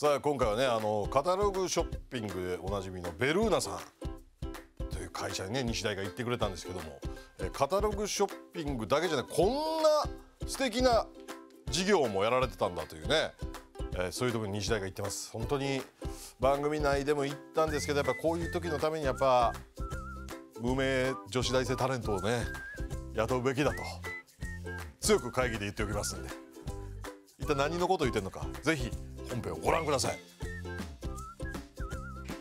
さあ今回はねあのカタログショッピングでおなじみのベルーナさんという会社にね西大が行ってくれたんですけどもカタログショッピングだけじゃなくこんな素敵な事業もやられてたんだというね、えーそういうところに西大が行ってます。本当に番組内でも言ったんですけどやっぱこういう時のためにやっぱ無名女子大生タレントをね雇うべきだと強く会議で言っておきますんで。一体何のこと言ってるのかぜひ本編をご覧ください。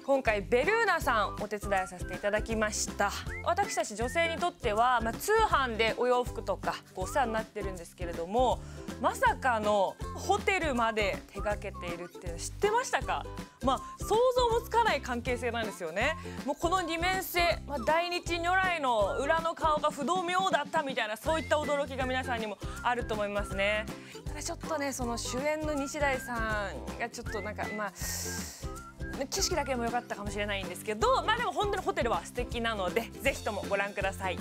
今回ベルーナさんお手伝いさせていただきました。私たち女性にとっては、まあ、通販でお洋服とかお世話になってるんですけれどもまさかのホテルまで手掛けているっていうの知ってましたか？まあ想像もつかない関係性なんですよね。もうこの二面性、まあ、大日如来の裏の顔が不動明王だったみたいなそういった驚きが皆さんにもあると思いますね。ただちょっとねその主演の西大さんがちょっとなんかまあ景色だけでも良かったかもしれないんですけどまあでも本当にホテルは素敵なのでぜひともご覧ください。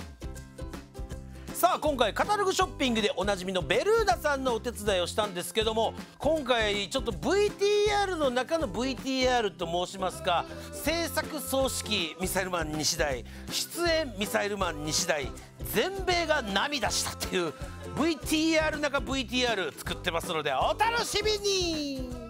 さあ今回カタログショッピングでおなじみのベルーナさんのお手伝いをしたんですけども今回ちょっと VTR の中の VTR と申しますか制作総指揮ミサイルマン西大出演ミサイルマン西大全米が涙したっていう VTR 中 VTR 作ってますのでお楽しみに。